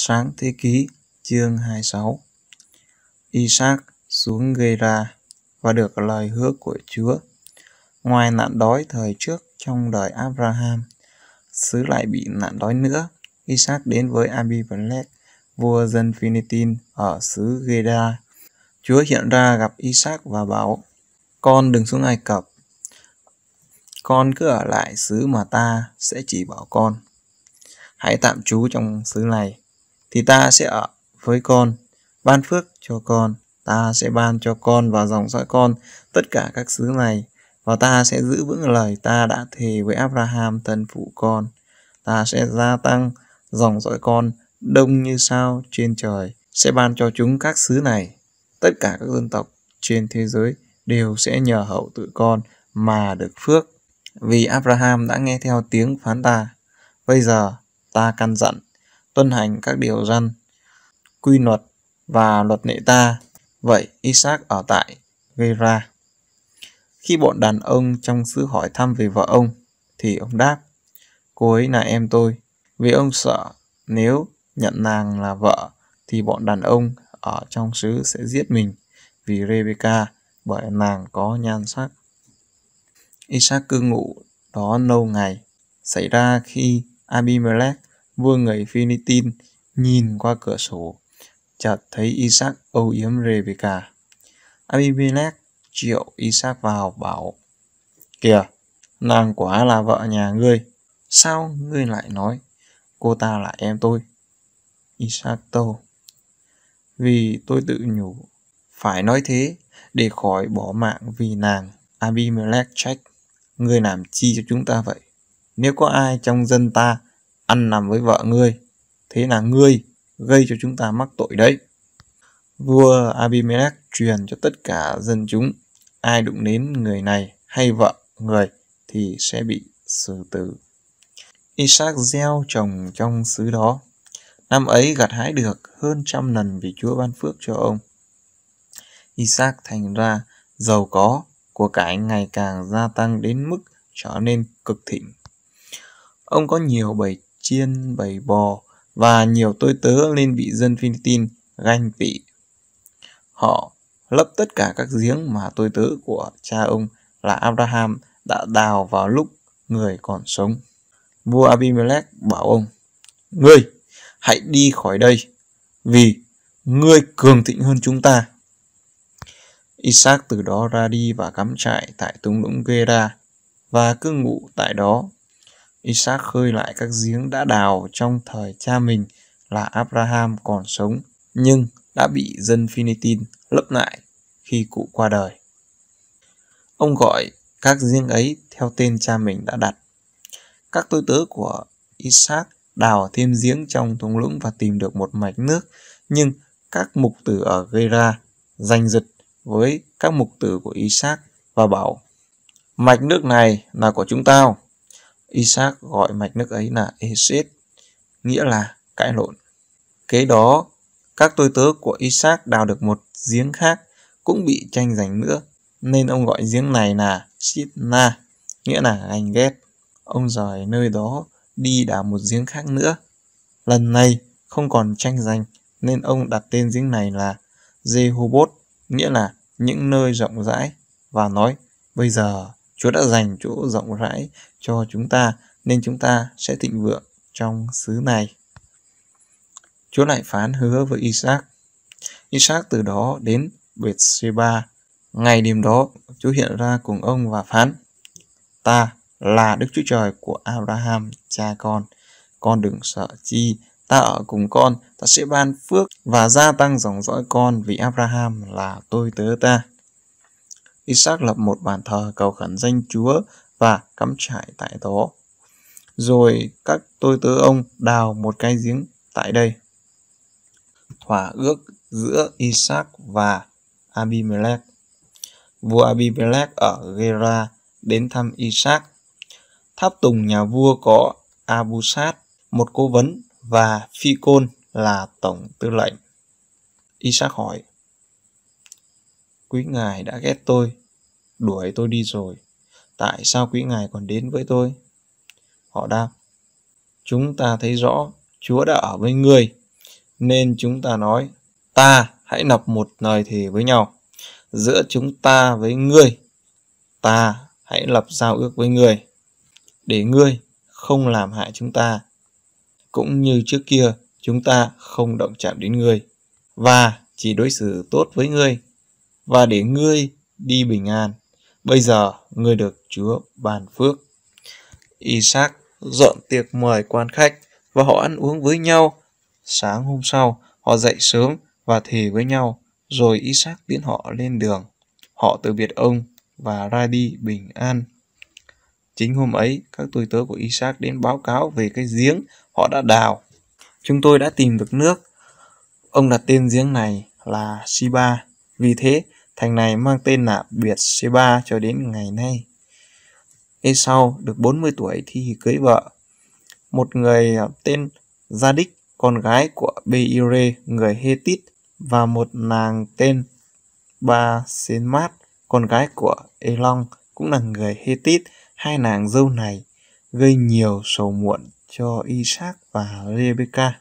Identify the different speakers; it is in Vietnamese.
Speaker 1: Sáng thế ký chương 26 Isaac xuống gây ra và được lời hứa của Chúa. Ngoài nạn đói thời trước trong đời Abraham, xứ lại bị nạn đói nữa. Isaac đến với Abimelech, vua dân Philippines ở xứ Geda. Chúa hiện ra gặp Isaac và bảo, Con đừng xuống Ai Cập, con cứ ở lại xứ mà ta sẽ chỉ bảo con. Hãy tạm trú trong xứ này, thì ta sẽ ở với con, ban phước cho con, ta sẽ ban cho con và dòng dõi con tất cả các xứ này, và ta sẽ giữ vững lời ta đã thề với Abraham thân phụ con. Ta sẽ gia tăng dòng dõi con đông như sao trên trời, sẽ ban cho chúng các xứ này. Tất cả các dân tộc trên thế giới đều sẽ nhờ hậu tự con mà được phước. Vì Abraham đã nghe theo tiếng phán ta. Bây giờ ta căn dặn, tuân hành các điều răn, quy luật và luật lệ ta. Vậy Isaac ở tại Gera. Khi bọn đàn ông trong xứ hỏi thăm về vợ ông, thì ông đáp, cô ấy là em tôi. Vì ông sợ nếu nhận nàng là vợ, thì bọn đàn ông ở trong xứ sẽ giết mình vì Rebecca bởi nàng có nhan sắc. Isaac cư ngụ đó lâu ngày, xảy ra khi Abimelech, vương người Philippines, nhìn qua cửa sổ, chợt thấy Isaac âu yếm Rebecca. Abimelech triệu Isaac vào bảo, Kìa, nàng quả là vợ nhà ngươi, sao ngươi lại nói cô ta là em tôi? Isaac tâu, vì tôi tự nhủ, phải nói thế để khỏi bỏ mạng vì nàng. Abimelech trách, ngươi làm chi cho chúng ta vậy? Nếu có ai trong dân ta ăn nằm với vợ ngươi, thế là ngươi gây cho chúng ta mắc tội đấy. Vua Abimelech truyền cho tất cả dân chúng, ai đụng đến người này hay vợ người thì sẽ bị xử tử. Isaac gieo trồng trong xứ đó. Năm ấy gặt hái được hơn trăm lần vì Chúa ban phước cho ông. Isaac thành ra giàu có, của cải ngày càng gia tăng đến mức trở nên cực thịnh. Ông có nhiều bầy chiên, bầy bò và nhiều tôi tớ nên bị dân Philippines ganh tị. Họ lấp tất cả các giếng mà tôi tớ của cha ông là Abraham đã đào vào lúc người còn sống. Vua Abimelech bảo ông, Ngươi, hãy đi khỏi đây, vì ngươi cường thịnh hơn chúng ta. Isaac từ đó ra đi và cắm trại tại thung lũng Gera và cư ngụ tại đó. Isaac khơi lại các giếng đã đào trong thời cha mình là Abraham còn sống nhưng đã bị dân Philippines lấp lại khi cụ qua đời. Ông gọi các giếng ấy theo tên cha mình đã đặt. Các tôi tớ của Isaac đào thêm giếng trong thung lũng và tìm được một mạch nước, nhưng các mục tử ở Gera giành giật với các mục tử của Isaac và bảo Mạch nước này là của chúng tao. Isaac gọi mạch nước ấy là Esed, nghĩa là cãi lộn. Kế đó, các tôi tớ của Isaac đào được một giếng khác cũng bị tranh giành nữa, nên ông gọi giếng này là Sitna, nghĩa là ganh ghét. Ông rời nơi đó đi đào một giếng khác nữa. Lần này không còn tranh giành, nên ông đặt tên giếng này là Jehobot, nghĩa là những nơi rộng rãi, và nói, bây giờ Chúa đã dành chỗ rộng rãi cho chúng ta, nên chúng ta sẽ thịnh vượng trong xứ này. Chúa lại phán hứa với Isaac. Isaac từ đó đến Bethsheba. Ngày đêm đó, Chúa hiện ra cùng ông và phán, Ta là Đức Chúa Trời của Abraham, cha con. Con đừng sợ chi, ta ở cùng con, ta sẽ ban phước và gia tăng dòng dõi con vì Abraham là tôi tớ ta. Isaac lập một bàn thờ cầu khẩn danh Chúa và cắm trại tại đó. Rồi các tôi tớ ông đào một cái giếng tại đây. Thỏa ước giữa Isaac và Abimelech. Vua Abimelech ở Gera đến thăm Isaac. Tháp tùng nhà vua có Abusat, một cố vấn, và Phi Côn là tổng tư lệnh. Isaac hỏi, Quý ngài đã ghét tôi, đuổi tôi đi rồi. Tại sao quý ngài còn đến với tôi? Họ đáp, Chúng ta thấy rõ Chúa đã ở với ngươi. Nên chúng ta nói, ta hãy lập một lời thề với nhau. Giữa chúng ta với ngươi, ta hãy lập giao ước với ngươi. Để ngươi không làm hại chúng ta. Cũng như trước kia, chúng ta không động chạm đến ngươi. Và chỉ đối xử tốt với ngươi. Và để ngươi đi bình an. Bây giờ ngươi được Chúa ban phước. Isaac dọn tiệc mời quan khách và họ ăn uống với nhau. Sáng hôm sau, họ dậy sớm và thề với nhau, rồi Isaac tiễn họ lên đường. Họ từ biệt ông và ra đi bình an. Chính hôm ấy, các tôi tớ của Isaac đến báo cáo về cái giếng họ đã đào. Chúng tôi đã tìm được nước. Ông đặt tên giếng này là Siba. Vì thế, thành này mang tên là biệt C3 cho đến ngày nay. Sau được 40 tuổi thì cưới vợ. Một người à, tên Gia Đích, con gái của Beire, người Hethit, và một nàng tên Ba Senmat, con gái của Elong, cũng là người Hethit. Hai nàng dâu này gây nhiều sầu muộn cho Isaac và Rebecca.